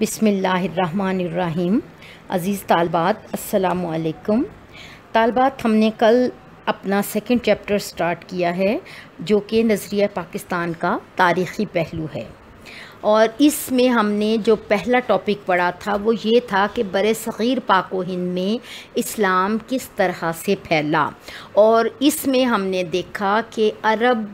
बिसमीम अज़ीज़ तालबात असलकम तालबात, हमने कल अपना सेकेंड चैप्टर स्टार्ट किया है, जो कि नज़रिया पाकिस्तान का तारीख़ी पहलू है। और इसमें हमने जो पहला टॉपिक पढ़ा था, वो ये था कि बर सग़ीर पाक हिंद में इस्लाम किस तरह से फैला। और इसमें हमने देखा कि अरब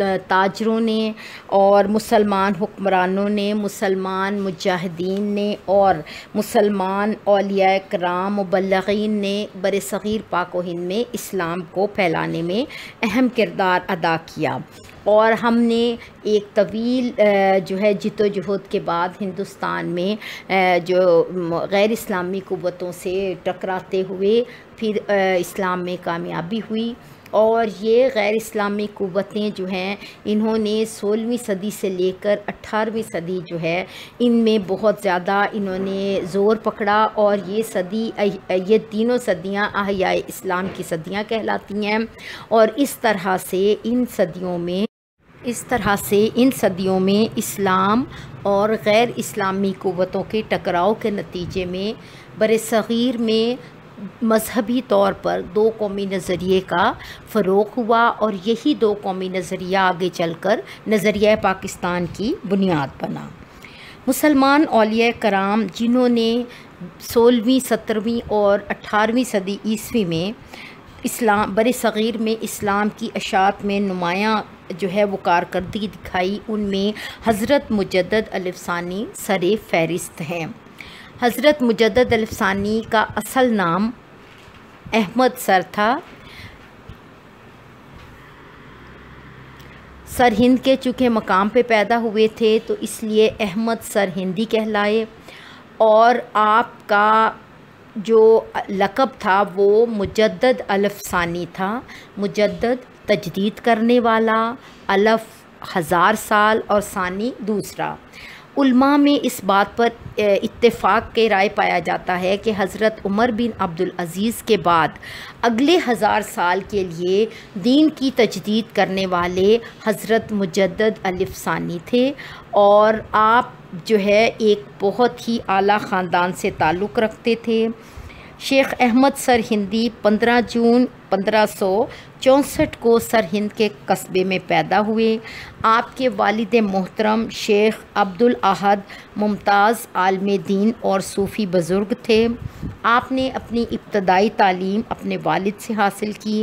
ताजरों ने और मुसलमान हुक्मरानों ने, मुसलमान मुजाहिदीन ने और मुसलमान अलिया कराम मुबलगिन ने बर सग़ीर पाक हिंद में इस्लाम को फैलाने में अहम किरदार अदा किया। और हमने एक तवील जो है जदोजहद के बाद हिंदुस्तान में जो गैर इस्लामी क़वतों से टकराते हुए फिर इस्लाम में कामयाबी हुई। और ये गैर इस्लामी क़वतें जो हैं, इन्होंने सोलहवीं सदी से लेकर अट्ठारहवीं सदी जो है, इनमें बहुत ज़्यादा इन्होंने ज़ोर पकड़ा और ये सदी ये तीनों सदियाँ अहिया इस्लाम की सदियाँ कहलाती हैं। और इस तरह से इन सदियों में इस तरह से इन सदियों में इस्लाम और गैर इस्लामी क़वतों के टकराव के नतीजे में बर सग़ीर में मजहबी तौर पर दो कौमी नज़रिए का फ़रोग हुआ और यही दो कौमी नज़रिया आगे चलकर नज़रिया पाकिस्तान की बुनियाद बना। मुसलमान अलिया कराम, जिन्होंने सोलहवीं, सत्रहवीं और अठारहवीं सदी ईस्वी में इस्लाम बर सग़ीर में इस्लाम की अशात में नुमायाँ जो है वो कारकर्दगी दिखाई, उनमें हज़रत मुजद्दद अलफ़सानी सर फ़हरिस्त हैं। हज़रत मुजद्दद अलफ़सानी का असल नाम अहमद सर था। सर हिंद के चूँकि मकाम पे पैदा हुए थे तो इसलिए अहमद सर हिंदी कहलाए। और आपका जो लकब था, वो मुजद्दद अलफ़सानी था। मुजद्दद तजदीद करने वाला, अलफ़, हज़ार साल और सानी दूसरा। उल्मा में इस बात पर इत्तेफाक के राय पाया जाता है कि हज़रत उमर बिन अब्दुल अज़ीज़ के बाद अगले हज़ार साल के लिए दीन की तजदीद करने वाले हज़रत मुजद्दद अलिफ़सानी थे और आप जो है एक बहुत ही आला ख़ानदान से ताल्लुक़ रखते थे। शेख अहमद सर हिंदी 15 जून पंद्रह को सर हिंद के कस्बे में पैदा हुए। आपके वालिद मोहतरम शेख अब्दुल अहद मुमताज़ आलम दीन और सूफ़ी बुज़ुर्ग थे। आपने अपनी इब्तदाई तालीम अपने वालिद से हासिल की।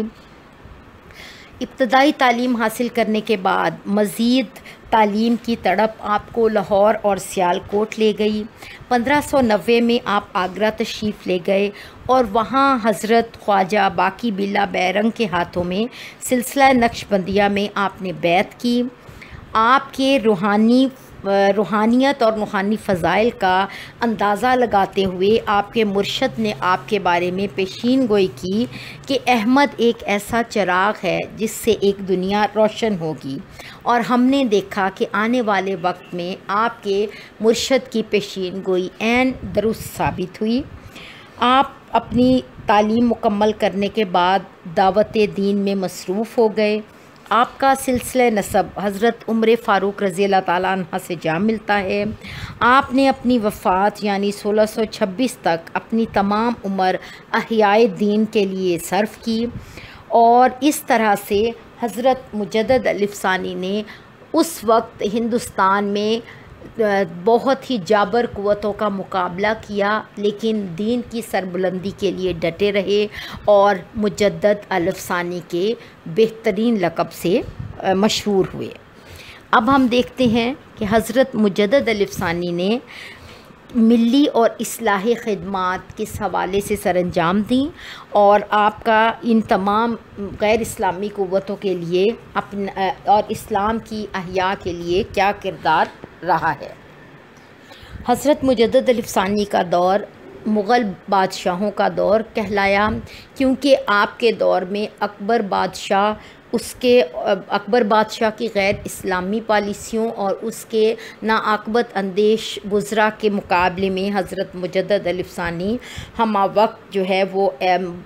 इब्तदाई तालीम हासिल करने के बाद मज़ीद तालीम की तड़प आपको लाहौर और सियालकोट ले गई। 1590 में आप आगरा तशीफ ले गए और वहाँ हज़रत ख्वाजा बाकी बिल्ला बैरंग के हाथों में सिलसिला नक्शबंदिया में आपने बैत की। आपके रूहानी रूहानियत और रूहानी फ़ज़ाइल का अंदाज़ा लगाते हुए आपके मुर्शद ने आपके बारे में पेशीन गोई की कि अहमद एक ऐसा चराग है जिससे एक दुनिया रोशन होगी। और हमने देखा कि आने वाले वक्त में आपके मुर्शद की पेशीन गोई एन दुरुस्त साबित हुई। आप अपनी तालीम मुकम्मल करने के बाद दावत दीन में मसरूफ़ हो गए। आपका सिलसिला नसब, हज़रत उम्र फ़ारूक रज़ी तह से जा मिलता है। आपने अपनी वफ़ात, यानी 1626 तक अपनी तमाम उम्र अहियाए दीन के लिए सर्फ की और इस तरह से हज़रत मुजद अलिफ़सानी ने उस वक्त हिंदुस्तान में बहुत ही जाबर क़वतों का मुकाबला किया, लेकिन दीन की सरबुलंदी के लिए डटे रहे और मुजद्दद अलफ़सानी के बेहतरीन लकब से मशहूर हुए। अब हम देखते हैं कि हज़रत मुजद्दद अलफ़सानी ने मिली और असलाही खदमात किस हवाले से सर अंजाम दी और आपका इन तमाम गैर इस्लामी क़वतों के लिए अपना और इस्लाम की अहिया के लिए क्या किरदार रहा है। हज़रत मुजद अलिफ़सानी का दौर, मुग़ल बादशाहों का दौर कहलाया, क्योंकि आपके दौर में अकबर बादशाह, उसके, अकबर बादशाह की गैर इस्लामी पॉलिसियों और उसके नाकबत अंदेश गुजरा के मुकाबले में हज़रत मुजद अलिफ़सानी हम वक्त जो है वो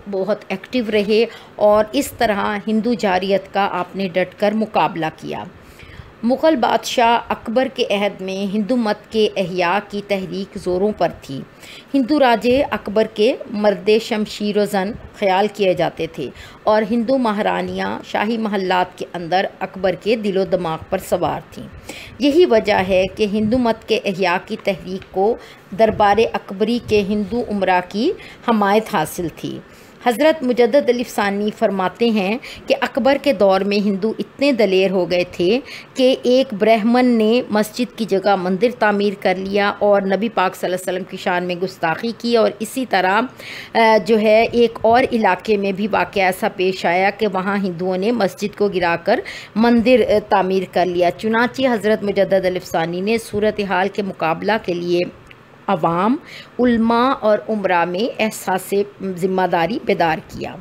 बहुत एक्टिव रहे और इस तरह हिंदू जारियत का आपने डट कर मुकाबला किया। मुग़ल बादशाह अकबर के अहद में हिंदू मत के अहिया की तहरीक ज़ोरों पर थी। हिंदू राजे अकबर के मर्द शमशीर जन ख्याल किए जाते थे और हिंदू महारानियाँ शाही महल्लात के अंदर अकबर के दिलो दिमाग पर सवार थीं। यही वजह है कि हिंदू मत के अहिया की तहरीक को दरबार अकबरी के हिंदू उमरा की हमायत हासिल थी। हज़रत मुजद अली फरमाते हैं कि अकबर के दौर में हिंदू इतने दलेर हो गए थे कि एक ब्राह्मण ने मस्जिद की जगह मंदिर तामीर कर लिया और नबी पाक वसल्लम की शान में गुस्ताखी की और इसी तरह जो है, एक और इलाके में भी वाक़ ऐसा पेश आया कि वहाँ हिंदुओं ने मस्जिद को गिराकर मंदिर तामीर कर लिया। चुनाची हज़रत मुजद अली ने सूरत हाल के मुकाबला के लिए अवाम, उल्मा और उम्रा में एहसास ज़िम्मेदारी बेदार किया।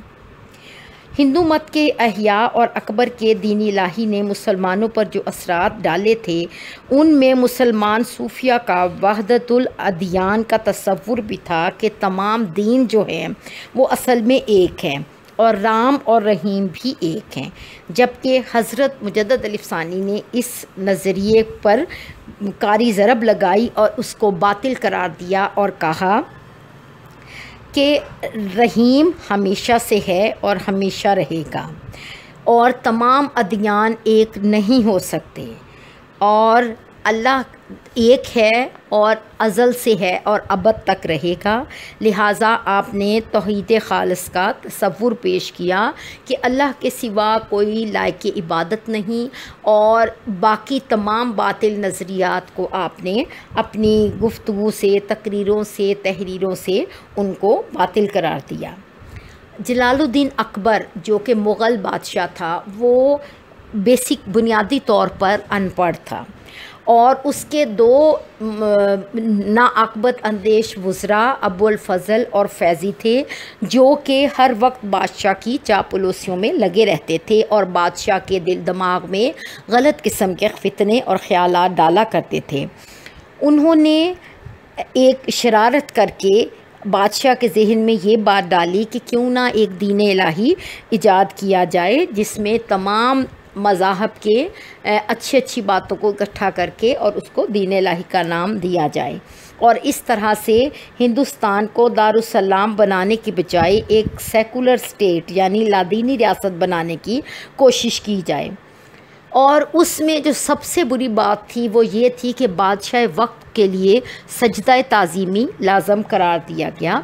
हिंदू मत के अहिया और अकबर के दीनी लाही ने मुसलमानों पर जो असरात डाले थे, उनमें मुसलमान सूफिया का वहदतुल अदियान का तस्वुर भी था कि तमाम दीन जो हैं, वो असल में एक हैं। और राम और रहीम भी एक हैं। जबकि हज़रत मुजद अलिफ़ानी ने इस नज़रिए पर कारी ज़रब लगाई और उसको बातिल करार दिया और कहा कि रहीम हमेशा से है और हमेशा रहेगा और तमाम अदियान एक नहीं हो सकते। और अल्लाह एक है और अज़ल से है और अबद तक रहेगा। लिहाजा आपने तोहद ख़ालस का तस्वुर पेश किया कि अल्लाह के सिवा कोई लायक इबादत नहीं और बाकी तमाम बातिल नज़रियात को आपने अपनी गुफ्तु से, तकरीरों से, तहरीरों से उनको बातिल करार दिया। जलालुद्दीन अकबर, जो कि मुग़ल बादशाह था, वो बेसिक बुनियादी तौर पर अनपढ़ था। और उसके दो नाकबत अंदेश वज़रा, अबुल फ़ज़ल और फैज़ी थे, जो कि हर वक्त बादशाह की चापलूसियों में लगे रहते थे और बादशाह के दिल दिमाग में गलत किस्म के फितने और ख्याल डाला करते थे। उन्होंने एक शरारत करके बादशाह के जहन में ये बात डाली कि क्यों ना एक दीन इलाही ईजाद किया जाए, जिसमें तमाम मज़ाहब के अच्छी अच्छी बातों को इकट्ठा करके और उसको दीन लाही का नाम दिया जाए। और इस तरह से हिंदुस्तान को दारुसलाम बनाने की बजाय एक सेकुलर स्टेट यानी लादीनी रियासत बनाने की कोशिश की जाए। और उसमें जो सबसे बुरी बात थी, वो ये थी कि बादशाह वक्त के लिए सजदा ताज़ीमी लाजम करार दिया गया।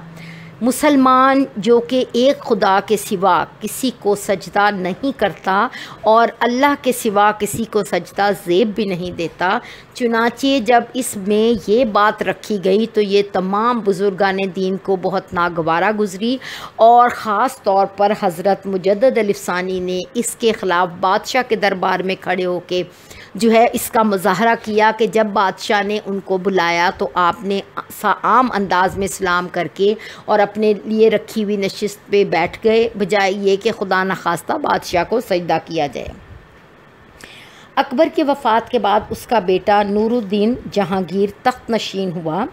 मुसलमान जो कि एक खुदा के सिवा किसी को सजदा नहीं करता और अल्लाह के सिवा किसी को सजदा ज़ेब भी नहीं देता। चुनाचे जब इसमें ये बात रखी गई तो ये तमाम बुज़ुर्गान दीन को बहुत नागवारा गुज़री और ख़ास तौर पर हज़रत मुजद अलिफ़ानी ने इसके ख़िलाफ़ बादशाह के दरबार में खड़े होकर जो है इसका मुजाहरा किया कि जब बादशाह ने उनको बुलाया तो आपने आम अंदाज में सलाम करके और अपने लिए रखी हुई नशस्त पे बैठ गए, बजाय ये कि खुदा न खास्ता बादशाह को सजदा किया जाए। अकबर के वफ़ात के बाद उसका बेटा नूरुद्दीन जहांगीर तख्त नशीन हुआ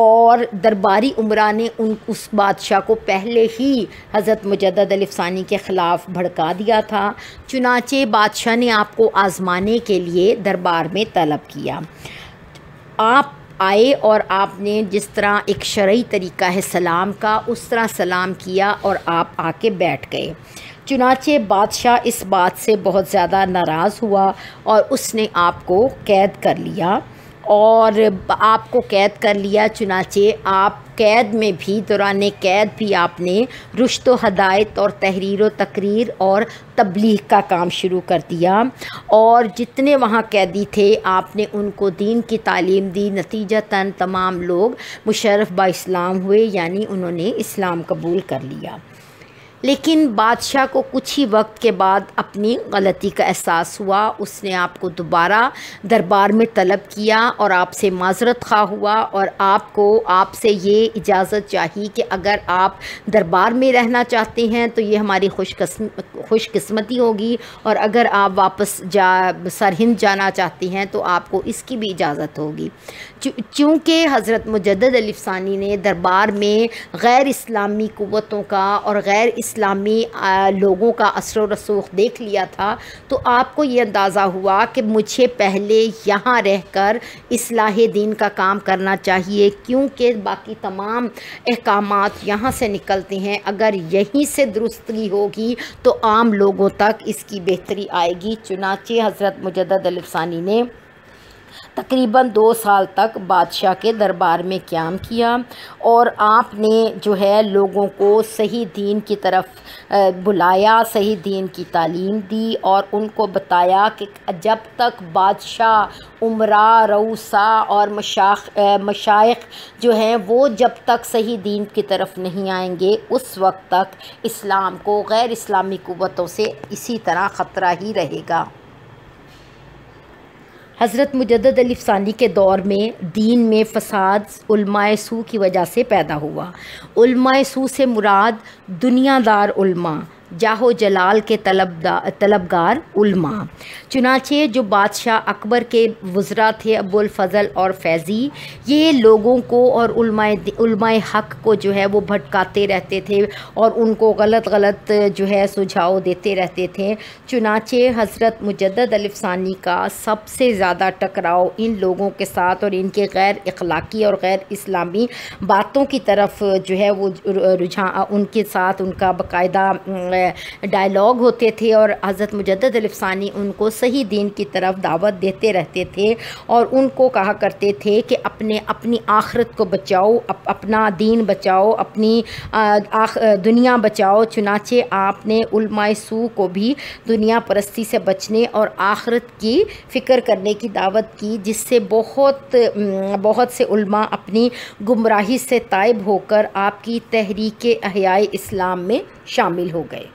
और दरबारी उमरा ने उन, उस बादशाह को पहले ही हज़रत मुजद अलिफ़ानी के ख़िलाफ़ भड़का दिया था। चुनाचे बादशाह ने आपको आज़माने के लिए दरबार में तलब किया। आप आए और आपने जिस तरह एक शर्य तरीका है सलाम का, उस तरह सलाम किया और आप आके बैठ गए। चुनाचे बादशाह इस बात से बहुत ज़्यादा नाराज़ हुआ और उसने आपको कैद कर लिया। और आपको कैद कर लिया, चुनाचे आप कैद में भी, दौरान कैद भी आपने रुश्त, हदायत और तहरीर तकरीर और तबलीग का काम शुरू कर दिया। और जितने वहाँ कैदी थे, आपने उनको दीन की तालीम दी। नतीजतन तमाम लोग मुशरफ बा इस्लाम हुए, यानी उन्होंने इस्लाम कबूल कर लिया। लेकिन बादशाह को कुछ ही वक्त के बाद अपनी गलती का एहसास हुआ। उसने आपको दोबारा दरबार में तलब किया और आपसे माजरत खा हुआ और आपको, आपसे ये इजाज़त चाहिए कि अगर आप दरबार में रहना चाहते हैं तो ये हमारी खुश खुशकस्मती होगी और अगर आप वापस जा, सरहिंद जाना चाहते हैं तो आपको इसकी भी इजाज़त होगी। चूँकि हज़रत मुजद अलिफ़ानी ने दरबार में गैर इस्लामी क़वतों का और गैर इस्लामी लोगों का असर रसूख देख लिया था तो आपको ये अंदाज़ा हुआ कि मुझे पहले यहाँ रहकर इसलाह दीन का काम करना चाहिए, क्योंकि बाकी तमाम अहकाम यहाँ से निकलते हैं। अगर यहीं से दुरुस्तगी होगी तो आम लोगों तक इसकी बेहतरी आएगी। चुनाचे हज़रत मुजद अलफ़ानी ने तकरीबन दो साल तक बादशाह के दरबार में क़्याम किया और आपने जो है लोगों को सही दीन की तरफ़ बुलाया, सही दीन की तालीम दी और उनको बताया कि जब तक बादशाह उमरा, रऊसा और मशाख मशाइ जो हैं वो जब तक सही दीन की तरफ़ नहीं आएँगे, उस वक्त तक इस्लाम को गैर इस्लामी क़वतों से इसी तरह ख़तरा ही रहेगा। हज़रत मुजद अलीफसानी के दौर में, दीन में फ़साद सू की वजह से पैदा हुआ। सू से मुराद दुनियादार जाहो जलाल के तलबदा, तलबगार उल्मा। चुनाचे जो बादशाह अकबर के वज़रा थे अबुल फ़ज़ल और फैज़ी, ये लोगों को और उलमाए हक़ को जो है वो भटकाते रहते थे और उनको गलत गलत जो है सुझाव देते रहते थे। चुनाचे हज़रत मुजद अलिफ़ानी का सबसे ज़्यादा टकराव इन लोगों के साथ और इनके गैर अखलाक़ी और गैर इस्लामी बातों की तरफ़ जो है वो रुझान उनके साथ उनका बाकायदा डायलॉग होते थे और हज़रत मुजद अलफ़ानी उनको सही दीन की तरफ़ दावत देते रहते थे और उनको कहा करते थे कि अपने अपनी आखरत को बचाओ अप, अपना दीन बचाओ अपनी आख, दुनिया बचाओ चुनाचे आपने सू को भी दुनिया परस्ती से बचने और आखरत की फ़िक्र करने की दावत की जिससे बहुत बहुत से उल्मा अपनी गुमराही से तायब होकर आपकी तहरीक अहियाई इस्लाम में शामिल हो गए।